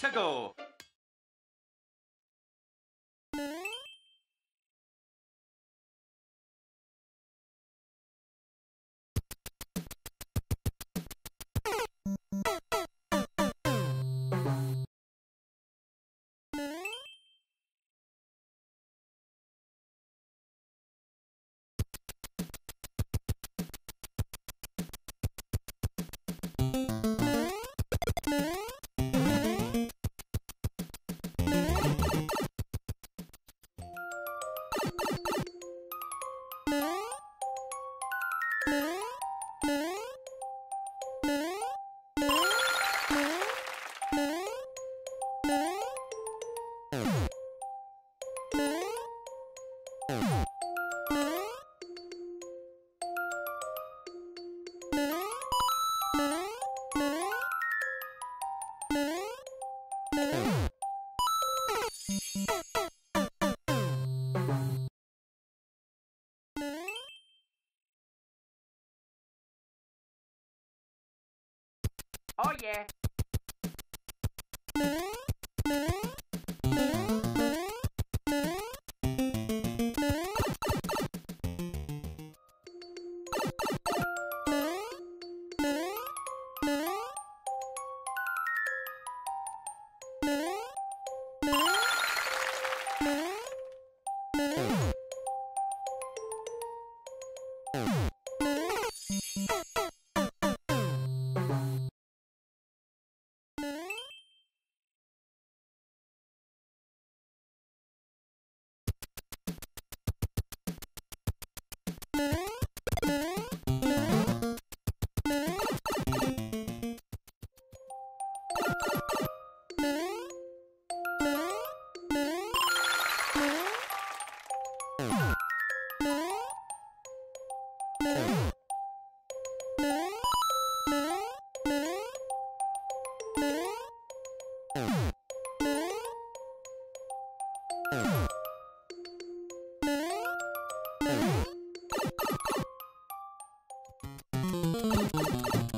セゴうん。Oh yeah. Thank you.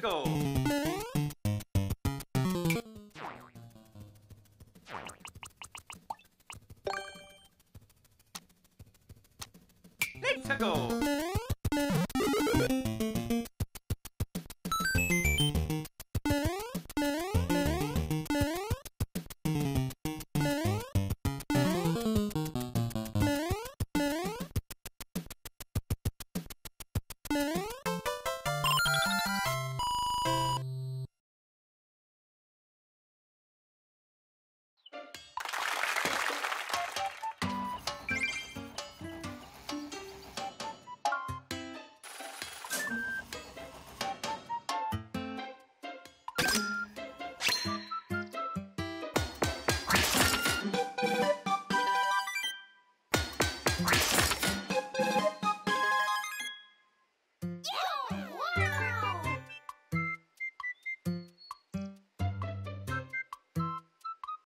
go! Let's go!